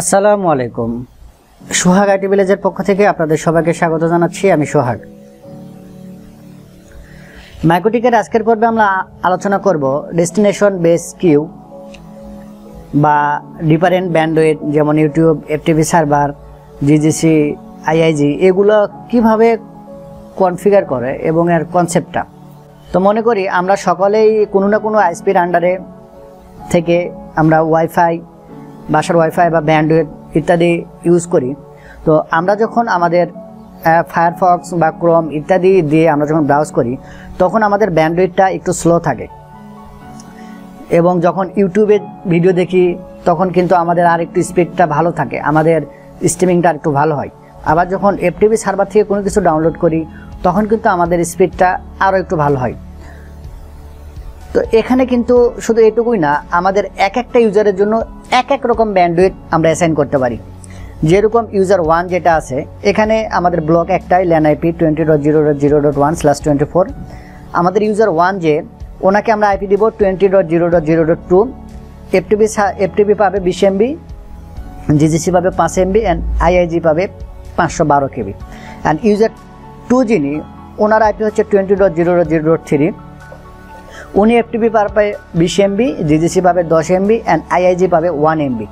আসসালামু আলাইকুম। সোহাগ আইটি ভিলেজের পক্ষ থেকে আপনাদের সবাইকে স্বাগত জানাচ্ছি, আমি সোহাগ। মাইকোটিকের আজকের পর্বে আমরা আলোচনা করব ডেস্টিনেশন বেস কিউ বা ডিফারেন্ট ব্যান্ডওয়েট যেমন YouTube, FTP server, GGC, IIG, এগুলো কীভাবে কনফিগার করে এবং এর কনসেপ্টটা। তো মনে করি আমরা সকলেই কোনো না কোনো আইসপির আন্ডারে থেকে আমরা ওয়াইফাই বাসার ওয়াইফাই বা ব্যান্ডওয়েট ইত্যাদি ইউজ করি। তো আমরা যখন আমাদের ফায়ারফক্স বা ক্রোম ইত্যাদি দিয়ে আমরা যখন ব্রাউজ করি, তখন আমাদের ব্যান্ডওয়েটটা একটু স্লো থাকে। এবং যখন ইউটিউবে ভিডিও দেখি, তখন কিন্তু আমাদের আর একটু স্পিডটা ভালো থাকে। আমাদের স্ট্রিমিংটা একটু ভালো হয়। আবার যখন এফটিভি সার্ভার থেকে কোনো কিছু ডাউনলোড করি, তখন কিন্তু আমাদের স্পিডটা আরও একটু ভালো হয়। তো এখানে কিন্তু শুধু এটুকুই না, আমাদের এক একটা ইউজারের জন্য এক এক রকম ব্যান্ডউইথ আমরা অ্যাসাইন করতে পারি। যেরকম ইউজার ওয়ান যেটা আছে, এখানে আমাদের ব্লক একটাই LAN IP twenty dot zero dot zero dot one slash twenty four আমাদের ইউজার ওয়ান যে, ওনাকে আমরা আইপি দিব twenty dot zero dot zero dot two FTP FTP পাবে বিশ এমবি জিজিসি পাবে পাঁচ এমবি অ্যান্ড আইআইজি পাবে পাঁচশো বারো কেবি অ্যান্ড ইউজার টু যিনি, ওনার আইপি হচ্ছে twenty dot zero dot zero dot three উনি এফটিপি পাবে বিশ এমবি, জিজিসি পাবে দশ এমবি অ্যান্ড আইআইজি পাবে ওয়ান এমবি।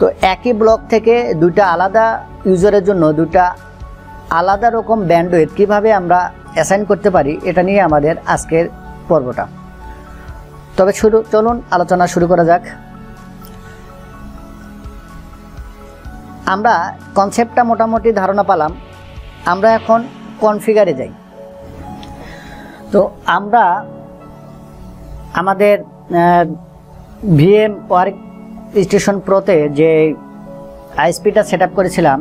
তো একই ব্লক থেকে দুইটা আলাদা ইউজারের জন্য দুটা আলাদা রকম ব্যান্ডউইথ কীভাবে আমরা অ্যাসাইন করতে পারি, এটা নিয়ে আমাদের আজকের পর্বটা। তবে শুরু, চলুন আলোচনা শুরু করা যাক। আমরা কনসেপ্টটা মোটামুটি ধারণা পালাম। আমরা এখন কনফিগারে যাই। তো আমরা আমাদের ভিএম ওয়ার্ক স্টেশন প্রোতে যে আইএসপিটা সেট আপ করেছিলাম,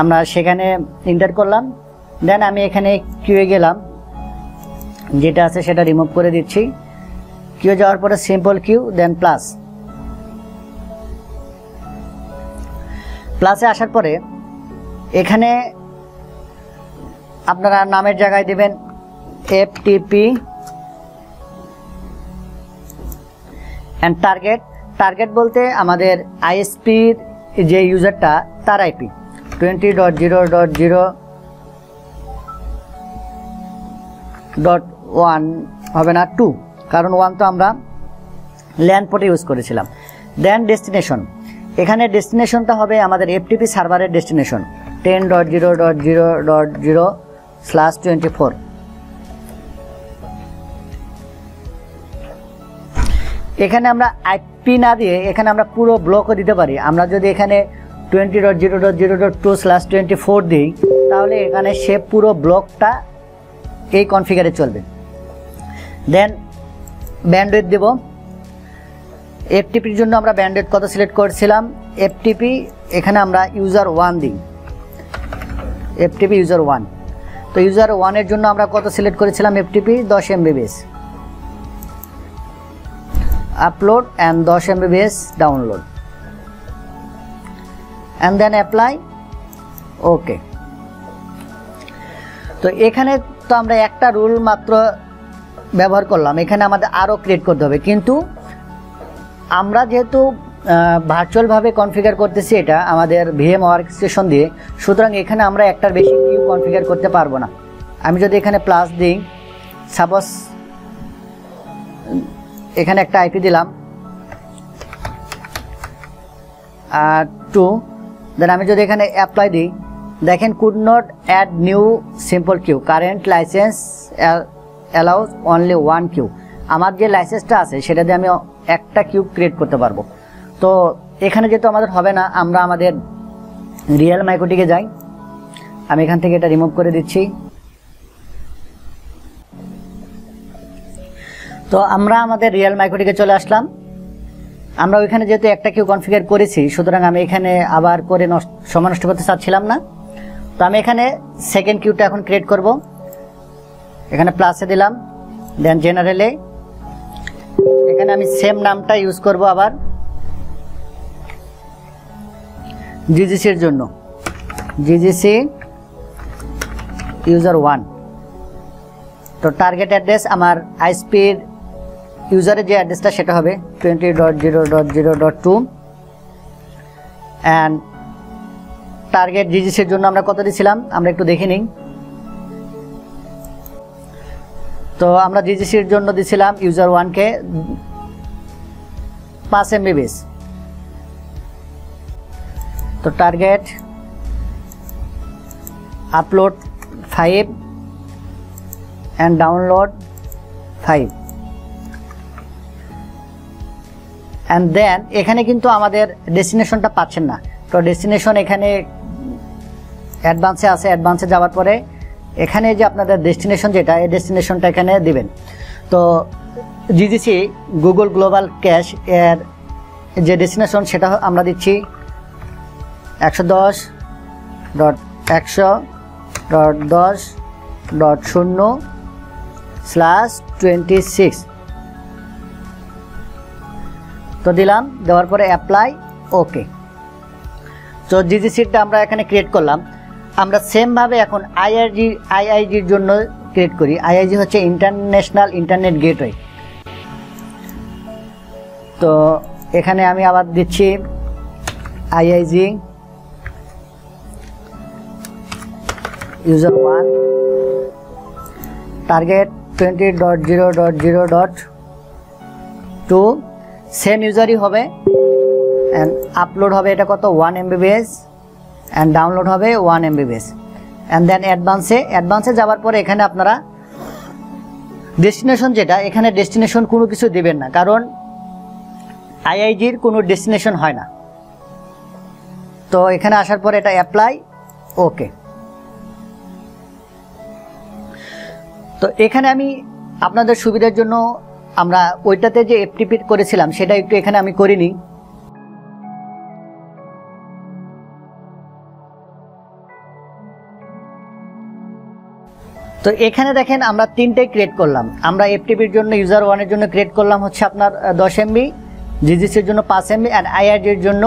আমরা সেখানে ইন্টার করলাম। দেন আমি এখানে কিউয়ে গেলাম। যেটা আছে সেটা রিমুভ করে দিচ্ছি। কিউ যাওয়ার পরে সিম্পল কিউ দেন প্লাস প্লাসে আসার পরে এখানে আপনারা নামের জায়গায় দেবেন এফটিপি অ্যান্ড টার্গেট টার্গেট বলতে আমাদের আইএসপির যে ইউজারটা তার IP twenty dot zero dot zero dot one হবে না টু কারণ ওয়ান তো আমরা ল্যান্ড পোর্টে ইউজ করেছিলাম। দেন ডেস্টিনেশন এখানে ডেস্টিনেশনটা হবে আমাদের এফটিপি সার্ভারের destination ten dot zero dot zero dot zero slash twenty four এখানে আমরা আইপি না দিয়ে এখানে আমরা পুরো ব্লকও দিতে পারি। আমরা যদি এখানে twenty dot zero dot zero dot two slash twenty four দিই, তাহলে এখানে সে পুরো ব্লকটা এই কনফিগারে চলবে। দেন ব্যান্ডউইথ দেব। এফটিপির জন্য আমরা ব্যান্ডউইথ কত সিলেক্ট করেছিলাম? এফটিপি এখানে আমরা ইউজার ওয়ান দিই। এফটিপি ইউজার ওয়ান তো ইউজার ওয়ানের জন্য আমরা কত সিলেক্ট করেছিলাম এফটিপি দশ Mbps upload and 10 mbps download. And then apply. Okay তো এখানে তো আমরা একটা রুল মাত্র ব্যবহার করলাম। এখানে আমাদের আরও ক্রিয়েট করতে হবে। কিন্তু আমরা যেহেতু ভার্চুয়ালভাবে কনফিগার করতেছি এটা, আমাদের ভিএম ওয়ার্ক স্টেশন দিয়ে, সুতরাং এখানে আমরা একটার বেশি কিউ কনফিগার করতে পারব না। আমি যদি এখানে প্লাস দিই সাপোজ এখানে একটা আইপি দিলাম। আর টু দেন আমি যদি এখানে অ্যাপ্লাই দিই, দেখেন could not add new simple queue current license allows only one queue আমার যে লাইসেন্সটা আছে, সেটা দিয়ে আমি একটা কিউ ক্রিয়েট করতে পারব। তো এখানে যেহেতু আমাদের হবে না, আমরা আমাদের রিয়েল মাইকোটিকে যাই। আমি এখান থেকে এটা রিমুভ করে দিচ্ছি। তো আমরা আমাদের রিয়েল মাইক্রোটিকে চলে আসলাম। আমরা ওইখানে যেহেতু একটা কিউ কনফিগার করেছি, সুতরাং আমি এখানে আবার করে সময় নষ্ট করতে চাচ্ছিলাম না। তো আমি এখানে সেকেন্ড কিউটা এখন ক্রিয়েট করব। এখানে প্লাসে দিলাম দেন জেনারেলে এখানে আমি সেম নামটা ইউজ করব আবার। জিজিসির জন্য। জিজিসি ইউজার ওয়ান তো টার্গেট অ্যাড্রেস আমার আইসপির ইউজারের যে অ্যাড্রেসটা সেটা হবে twenty dot zero dot zero dot two and target জিজিসির জন্য আমরা কত দিয়েছিলাম আমরা একটু দেখে নিই। তো আমরা জিজিসির জন্য দিছিলাম ইউজার ওয়ানকে পাঁচ এমবিবিএস তো target upload five and download five and then এখানে কিন্তু আমাদের ডেস্টিনেশনটা পাচ্ছেন না। তো ডেস্টিনেশন এখানে অ্যাডভান্সে আছে, অ্যাডভান্সে যাওয়ার পরে এখানে যে আপনাদের ডেস্টিনেশন যেটা, এই ডেস্টিনেশনটা এখানে দিবেন। তো জিজিসি, গুগল গ্লোবাল ক্যাশ এর যে ডেস্টিনেশন, সেটা আমরা দিচ্ছি একশো দশ ডট একশো ডট দশ ডট শূন্য স্ল্যাশ টোয়েন্টি সিক্স। তো দিলাম, দেওয়ার পরে অ্যাপ্লাই ওকে তো জিজি সিটটা আমরা এখানে ক্রিয়েট করলাম। আমরা সেমভাবে এখন আইআইজি আইআইজির জন্য ক্রিয়েট করি। আইআইজি হচ্ছে ইন্টারন্যাশনাল ইন্টারনেট গেটওয়ে তো এখানে আমি আবার দিচ্ছি IIG user one target twenty dot zero dot zero dot two same ইউজারই হবে অ্যান্ড আপলোড হবে এটা কত? ওয়ান এমবিবিএস অ্যান্ড ডাউনলোড হবে ওয়ান এমবিবিএস অ্যান্ড দেন অ্যাডভান্সে অ্যাডভান্সে যাওয়ার পরে এখানে আপনারা ডেস্টিনেশন যেটা, এখানে ডেস্টিনেশন কোনো কিছু দেবেন না, কারণ আইআইজির কোনো ডেস্টিনেশন হয় না। তো এখানে আসার পরে এটা অ্যাপ্লাই ওকে তো এখানে আমি আপনাদের সুবিধার জন্য আমরা ওইটাতে যে এফটিপি করেছিলাম, সেটা একটু এখানে আমি করিনি। তো এখানে দেখেন আমরা তিনটে ক্রিয়েট করলাম। আমরা এফটিপির জন্য ইউজার ওয়ানের জন্য ক্রিয়েট করলাম হচ্ছে আপনার দশ এমবি জিজিসির জন্য পাঁচ এমবি অ্যান্ড আইআইডির জন্য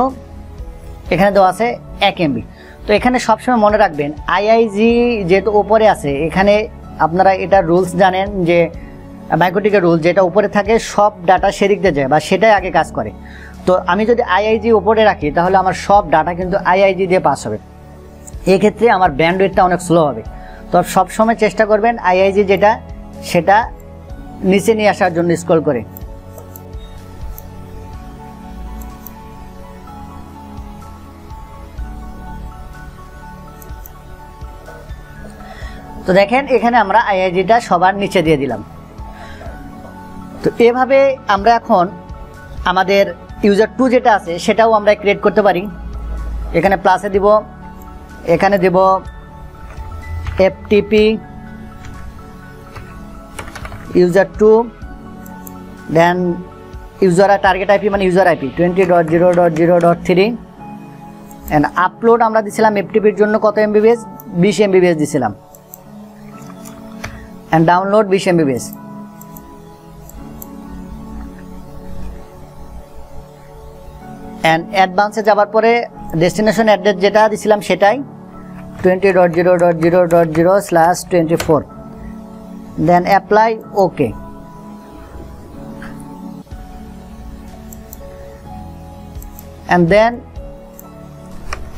এখানে দেওয়া আছে এক এমবি তো এখানে সবসময় মনে রাখবেন আইআইজি যেহেতু ওপরে আছে, এখানে আপনারা এটা রুলস জানেন যে মাইক্রোটিকের রুল যেটা উপরে থাকে, সব ডাটা সেদিকতে যায় বা সেটাই আগে কাজ করে। তো আমি যদি আইআইজি উপরে রাখি, তাহলে আমার সব ডাটা কিন্তু আইআইজি দিয়ে পাস হবে। এক্ষেত্রে আমার ব্যান্ডউইথটা অনেক স্লো হবে। তো সবসময় চেষ্টা করবেন আইআইজি যেটা, সেটা নিচে নিয়ে আসার জন্য স্ক্রল করে। তো দেখেন, এখানে আমরা আইআইজিটা সবার নিচে দিয়ে দিলাম। তো এভাবে আমরা এখন আমাদের ইউজার টু যেটা আছে, সেটাও আমরা ক্রিয়েট করতে পারি। এখানে প্লাসে দিব, এখানে দেব FTP user two then user target IP মানে user IP twenty dot zero dot zero dot three and upload আমরা দিছিলাম এফটিপির জন্য কত এমবিবিএস বিশ এমবিবিএস দিছিলাম। অ্যান্ড ডাউনলোড বিশ এমবিবিএস অ্যান্ড অ্যাডভান্সে যাওয়ার পরে ডেস্টিনেশন অ্যাড্রেস যেটা দিছিলাম সেটাই twenty dot zero dot zero dot zero slash twenty four then apply okay and then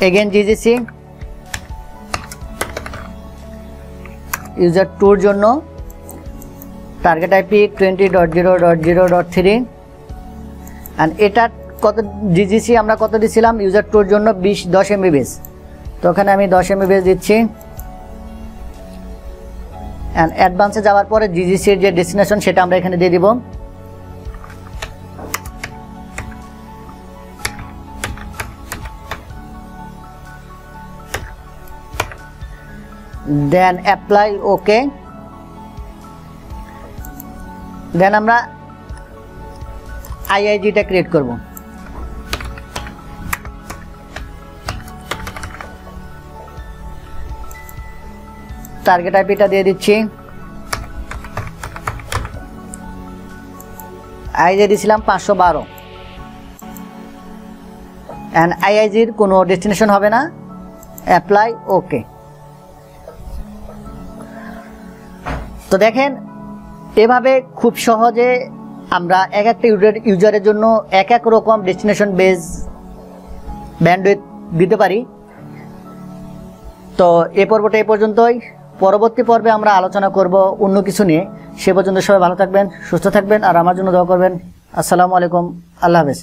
again GGC user টুর জন্য target IP twenty dot zero dot zero dot three and এটা কত GGC আমরা কত দিছিলাম? User টুর জন্য বিশ, দশ এমবিবিএস তো ওখানে আমি দশ এমবিবিএস দিচ্ছি। অ্যান্ড অ্যাডভান্সে যাওয়ার পরে জিজিসির যে ডেস্টিনেশন সেটা আমরা এখানে দিয়ে দিব। দেন অ্যাপ্লাই ওকে দেন আমরা আইআইজিটা ক্রিয়েট করব। টার্গেট আইপিটা দিয়ে দিচ্ছি। আই আইজে দিয়েছিলাম পাঁচশো বারো। অ্যান্ড আইআইজির কোনো ডেস্টিনেশন হবে না। অ্যাপ্লাই ওকে তো দেখেন, এভাবে খুব সহজে আমরা এক একটা ইউজার ইউজারের জন্য এক এক রকম ডেস্টিনেশন বেস ব্যান্ডউইথ দিতে পারি। তো এই পর্বটা এ পর্যন্তই। পরবর্তী পর্বে আমরা আলোচনা করব অন্য কিছু নিয়ে। সে পর্যন্ত সবাই ভালো থাকবেন, সুস্থ থাকবেন, আর আমার জন্য দোয়া করবেন। আসসালামু আলাইকুম, আল্লাহ হাফেজ।